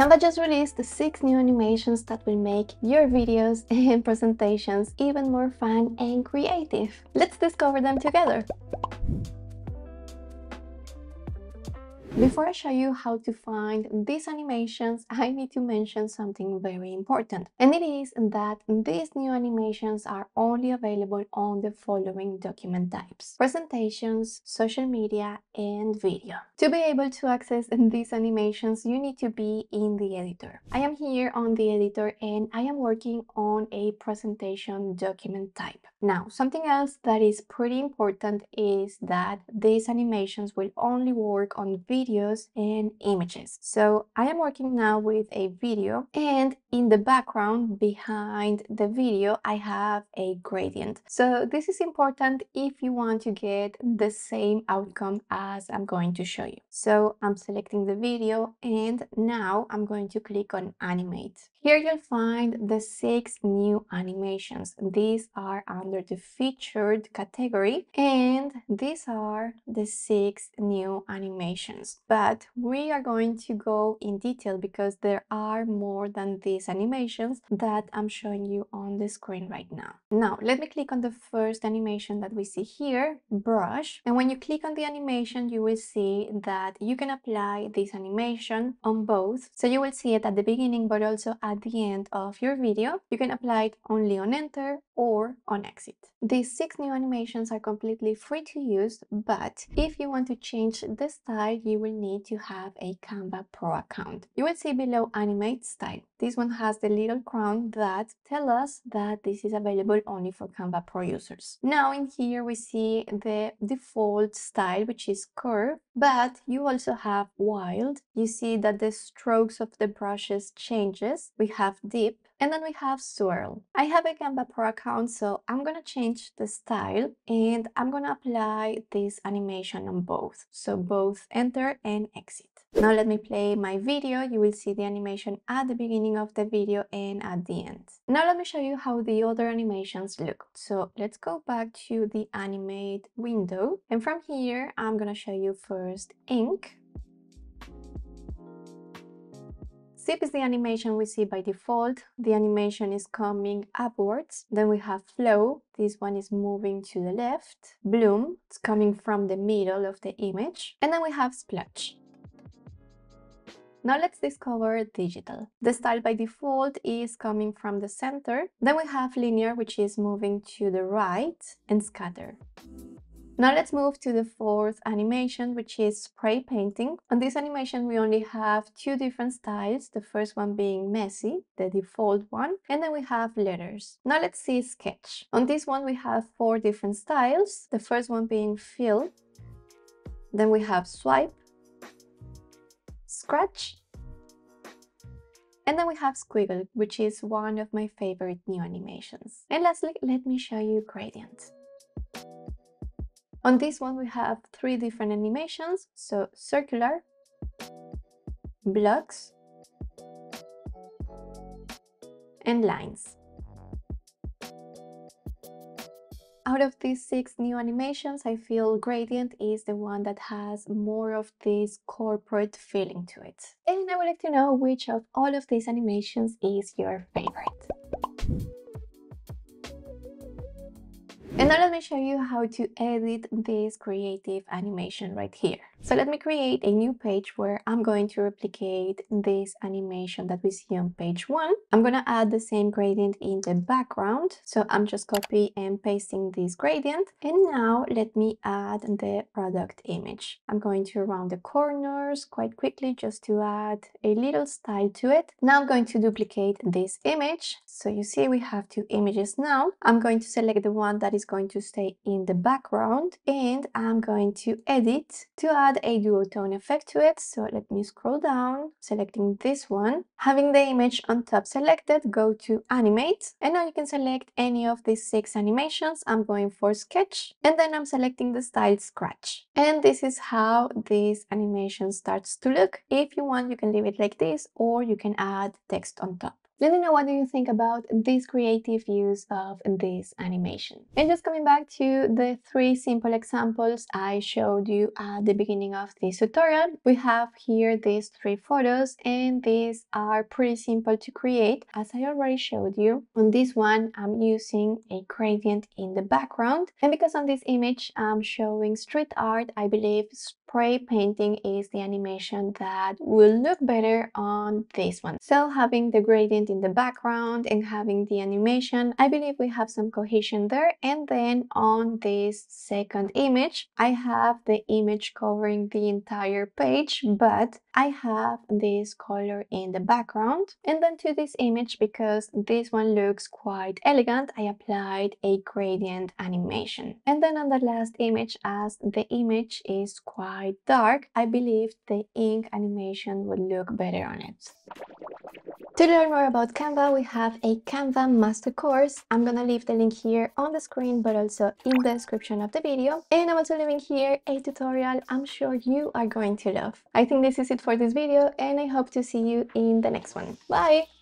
Canva just released six new animations that will make your videos and presentations even more fun and creative. Let's discover them together. Before I show you how to find these animations, I need to mention something very important. And it is that these new animations are only available on the following document types. Presentations, social media, and video. To be able to access these animations, you need to be in the editor. I am here on the editor and I am working on a presentation document type. Now, something else that is pretty important is that these animations will only work on videos and images. So I am working now with a video and in the background behind the video, I have a gradient. So this is important if you want to get the same outcome as I'm going to show you. So I'm selecting the video and now I'm going to click on animate. Here you'll find the six new animations. These are under the featured category and these are the six new animations. But we are going to go in detail because there are more than these animations that I'm showing you on the screen right now. Now let me click on the first animation that we see here, brush. And when you click on the animation, you will see that you can apply this animation on both. So you will see it at the beginning but also at the end of your video, you can apply it only on enter or on exit. These six new animations are completely free to use, but if you want to change the style, you will need to have a Canva Pro account. You will see below animate style. This one has the little crown that tell us that this is available only for Canva Pro users. Now in here we see the default style, which is curve, but you also have wild. You see that the strokes of the brushes changes. We have dip and then we have swirl. I have a Pro account, so I'm gonna change the style and I'm gonna apply this animation on both. So both enter and exit. Now let me play my video. You will see the animation at the beginning of the video and at the end. Now let me show you how the other animations look. So let's go back to the animate window. And from here, I'm gonna show you first ink. Zip is the animation we see by default. The animation is coming upwards. Then we have flow. This one is moving to the left. Bloom, it's coming from the middle of the image. And then we have splash. Now let's discover digital. The style by default is coming from the center. Then we have linear, which is moving to the right, and scatter. Now let's move to the fourth animation, which is spray painting. On this animation, we only have two different styles, the first one being messy, the default one, and then we have letters. Now let's see sketch. On this one, we have four different styles, the first one being fill, then we have swipe, scratch, and then we have Squiggle, which is one of my favorite new animations. And lastly, let me show you Gradient. On this one, we have three different animations. So circular, blocks, and lines. Out of these six new animations, I feel Gradient is the one that has more of this corporate feeling to it. And I would like to know which of all of these animations is your favorite. Now let me show you how to edit this creative animation right here. So let me create a new page where I'm going to replicate this animation that we see on page one. I'm going to add the same gradient in the background. So I'm just copy and pasting this gradient. And now let me add the product image. I'm going to round the corners quite quickly just to add a little style to it. Now I'm going to duplicate this image. So you see we have two images now. I'm going to select the one that is going to stay in the background and I'm going to edit to add add a duotone effect to it. So let me scroll down, selecting this one. Having the image on top selected, go to animate. And now you can select any of these six animations. I'm going for sketch and then I'm selecting the style scratch. And this is how this animation starts to look. If you want, you can leave it like this or you can add text on top. Let me know what do you think about this creative use of this animation. And just coming back to the three simple examples I showed you at the beginning of this tutorial, we have here these three photos and these are pretty simple to create. As I already showed you, on this one I'm using a gradient in the background and because on this image I'm showing street art, I believe spray painting is the animation that will look better on this one. So having the gradient in the background and having the animation, I believe we have some cohesion there. And then on this second image, I have the image covering the entire page, but I have this color in the background. And then to this image, because this one looks quite elegant, I applied a gradient animation. And then on the last image, as the image is quite dark, I believe the ink animation would look better on it. To learn more about Canva, we have a Canva master course. I'm gonna leave the link here on the screen, but also in the description of the video. And I'm also leaving here a tutorial I'm sure you are going to love. I think this is it for this video, and I hope to see you in the next one. Bye!